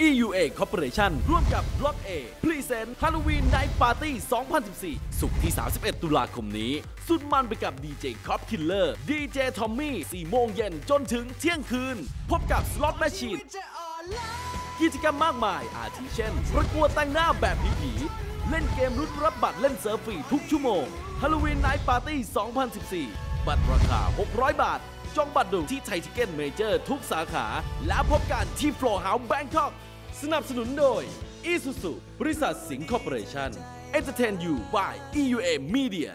EUA Corporation ร่วมกับ Block A Present Halloween Night Party 2014 สุขที่ 31 ตุลาคมนี้ สุดมันไปกับ DJ Cop Killer DJ Tommy 4 โมงเย็นจนถึงเที่ยงคืน พบกับ Slot Machine กิจกรรมมากมาย อาทิเช่น ประกวดแต่งหน้าแบบผีๆเล่นเกมรุ่นรับบัตรเล่นเซิร์ฟฟรีทุกชั่วโมง Halloween Night Party 2014 บัตรราคา 600 บาท จองบัตรดูที่ ThaiTicketMajor ทุกสาขา และพบกันที่ Flow House Bangkok สนับสนุนโดย Isuzu บริษัทสิงห์คอร์ปอเรชั่น Entertain You by EUA Media